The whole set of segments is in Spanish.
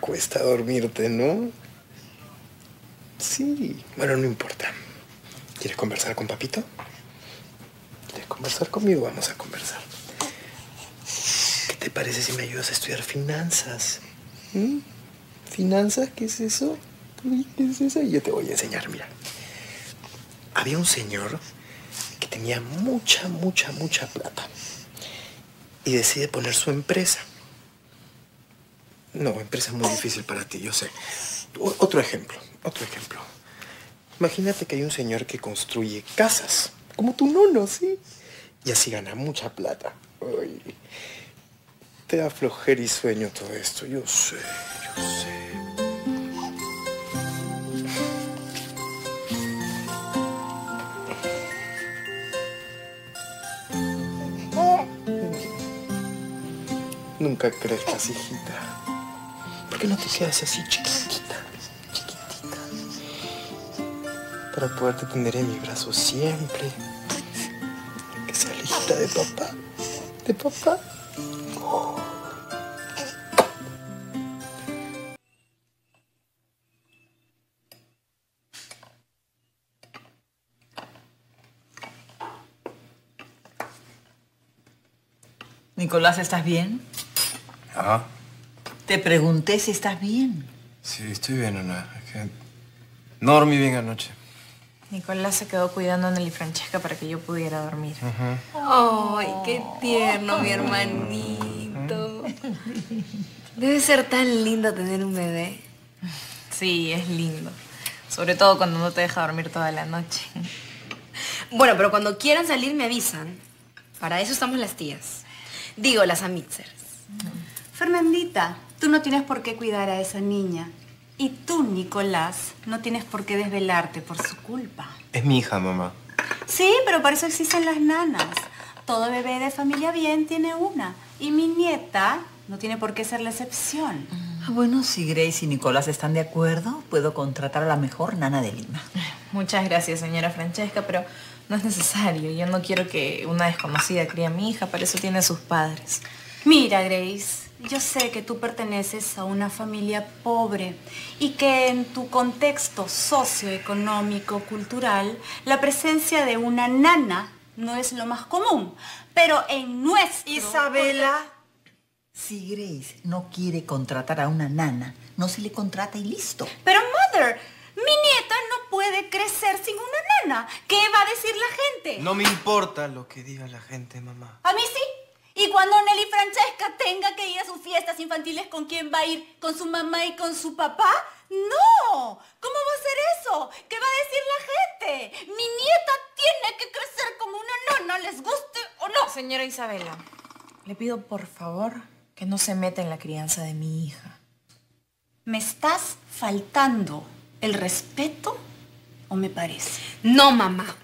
cuesta dormirte, ¿no? Sí, bueno, no importa. ¿Quieres conversar con papito? ¿Quieres conversar conmigo? Vamos a conversar. ¿Qué te parece si me ayudas a estudiar finanzas? ¿Mm? ¿Finanzas? ¿Qué es eso? ¿Qué es eso? Yo te voy a enseñar, mira. Había un señor que tenía mucha, mucha, mucha plata. Y decide poner su empresa. No, empresa es muy difícil para ti, yo sé. Otro ejemplo, otro ejemplo. Imagínate que hay un señor que construye casas, como tu nono, ¿sí? Y así gana mucha plata. Te da flojera y sueño todo esto, yo sé, yo sé. Nunca crezcas, hijita. ¿Por qué no te quedas así chiquitita? Chiquitita. Para poderte tener en mi brazo siempre. Que sea hijita de papá. De papá. Nicolás, ¿estás bien? Ah, Te pregunté si estás bien. sí, estoy bien, Ana. Es que no dormí bien anoche. Nicolás se quedó cuidando a Nelly Francesca para que yo pudiera dormir. Ay, qué tierno, mi hermanito. Debe ser tan lindo tener un bebé. Sí, es lindo. Sobre todo cuando no te deja dormir toda la noche. Bueno, pero cuando quieran salir me avisan. Para eso estamos las tías. Digo, las amixers. Fernandita, tú no tienes por qué cuidar a esa niña. Y tú, Nicolás, no tienes por qué desvelarte por su culpa. Es mi hija, mamá. Sí, pero para eso existen las nanas. Todo bebé de familia bien tiene una. Y mi nieta no tiene por qué ser la excepción. Ah, Bueno, si Grace y Nicolás están de acuerdo, puedo contratar a la mejor nana de Lima. Muchas gracias, señora Francesca, pero no es necesario. Yo no quiero que una desconocida críe a mi hija, para eso tiene a sus padres. Mira, Grace, yo sé que tú perteneces a una familia pobre y que en tu contexto socioeconómico, cultural, la presencia de una nana no es lo más común. Pero en nuestro... Isabela. Si Grace no quiere contratar a una nana, no se le contrata y listo. Pero, Mother, mi nieta no puede crecer sin una nana. ¿Qué va a decir la gente? No me importa lo que diga la gente, mamá. A mí sí. Y cuando Nelly Francesca tenga que ir a sus fiestas infantiles, ¿con quién va a ir? ¿Con su mamá y con su papá? ¡No! ¿Cómo va a ser eso? ¿Qué va a decir la gente? Mi nieta tiene que crecer como una nana, les guste o no. Señora Isabela, le pido por favor que no se meta en la crianza de mi hija. ¿Me estás faltando el respeto o me parece? No, mamá.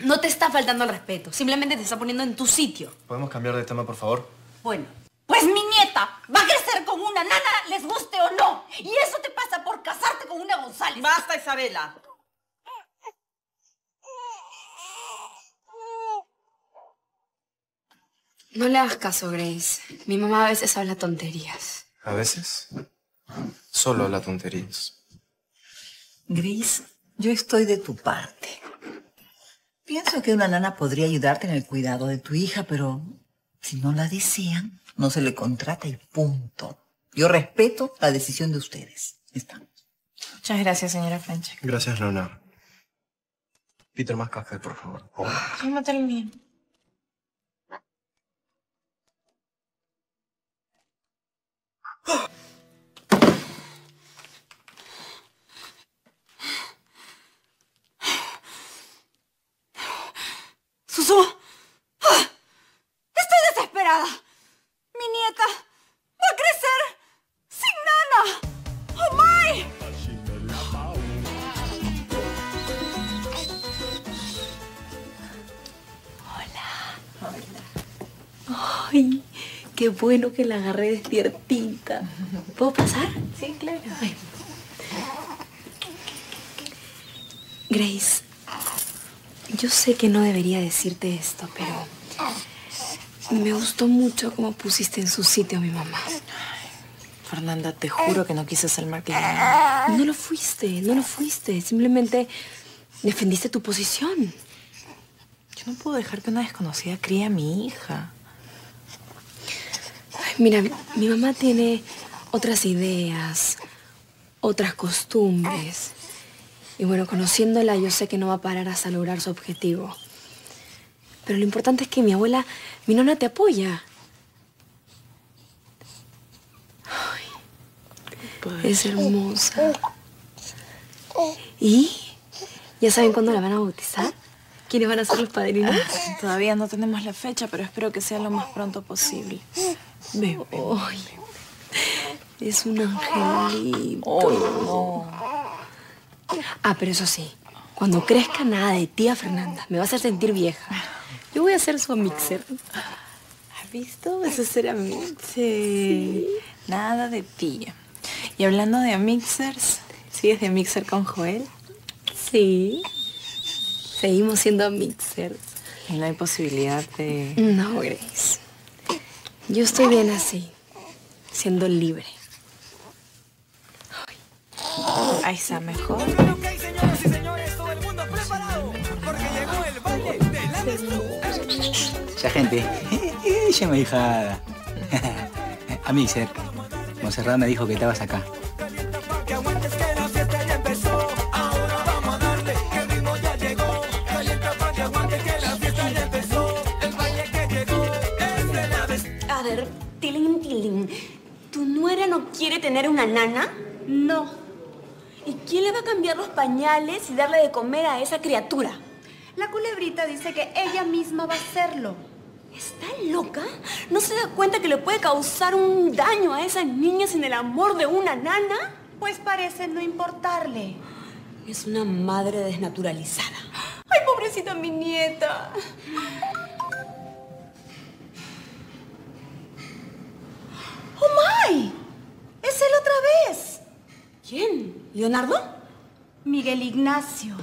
No te está faltando el respeto. Simplemente te está poniendo en tu sitio. ¿Podemos cambiar de tema, por favor? Bueno, pues mi nieta va a crecer con una nana, les guste o no. Y eso te pasa por casarte con una González. ¡Basta, Isabela! No le hagas caso, Grace. Mi mamá a veces habla tonterías. A veces. Solo habla tonterías. Grace, yo estoy de tu parte. Pienso que una nana podría ayudarte en el cuidado de tu hija, pero si no la desean, no se le contrata y punto. Yo respeto la decisión de ustedes. Estamos. Muchas gracias, señora Francesca. Gracias, Nona. Peter, más café, por favor. Tómate el mío. Susu, ¡Ah! estoy desesperada. Mi nieta va a crecer sin nana. ¡Oh, my! Ay, qué bueno que la agarré despiertita. ¿Puedo pasar? Sí, claro. Grace, yo sé que no debería decirte esto, pero me gustó mucho cómo pusiste en su sitio a mi mamá. Fernanda, te juro que no quise ser mal criada. No lo fuiste, no lo fuiste. Simplemente defendiste tu posición. Yo no puedo dejar que una desconocida críe a mi hija. Ay, mira, mi mamá tiene otras ideas, otras costumbres. Y bueno, conociéndola yo sé que no va a parar hasta lograr su objetivo. Pero lo importante es que mi abuela, mi nona te apoya. Ay, es hermosa. ¿Y? ¿Ya saben cuándo la van a bautizar? ¿Quiénes van a ser los padrinos? Todavía no tenemos la fecha, pero espero que sea lo más pronto posible. Bebé. Ay, es un angelito. Ah, pero eso sí, cuando crezca nada de tía Fernanda, me vas a hacer sentir vieja. Yo voy a ser su mixer. ¿Has visto? Eso será mixer. Nada de tía. Y hablando de mixers, ¿sigues de mixer con Joel? Sí. Seguimos siendo mixers. Y no hay posibilidad de... No, Grace. Yo estoy bien así, siendo libre. Ahí está mejor. Ya gente, ella me hija a Mixer. Monserrat me dijo que estabas acá. A ver, Tilín, Tilín, ¿tu nuera no quiere tener una nana? No. ¿Y quién le va a cambiar los pañales y darle de comer a esa criatura? La culebrita dice que ella misma va a hacerlo. ¿Está loca? ¿No se da cuenta que le puede causar un daño a esa niña sin el amor de una nana? Pues parece no importarle. Es una madre desnaturalizada. ¡Ay, pobrecita mi nieta! ¡Oh, my! ¡Es él otra vez! ¿Quién? ¿Leonardo? Miguel Ignacio.